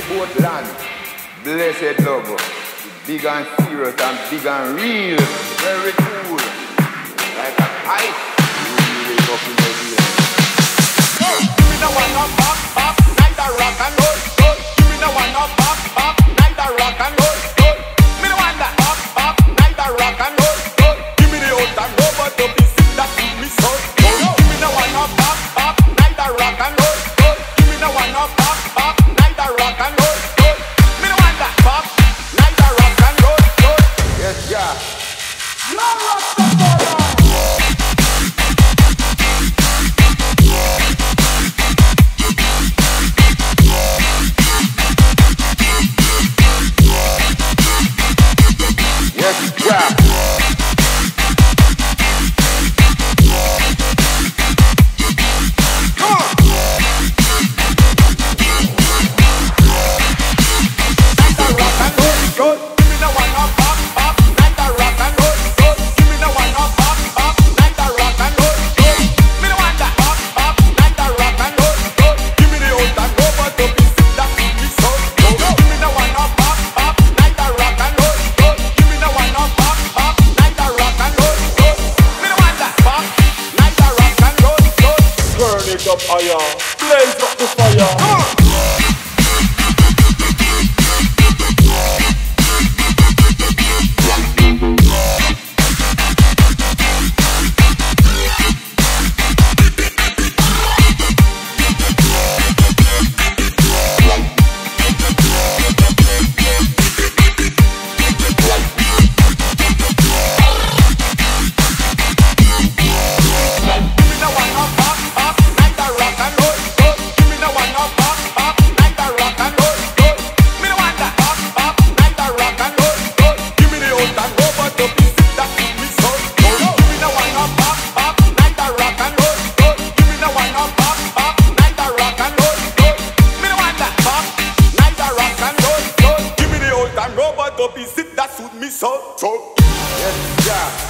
the boat land. Blessed love, big and serious and big and real. Very cool. bacán up oh, higher. Blaze so, so, yeah, yeah.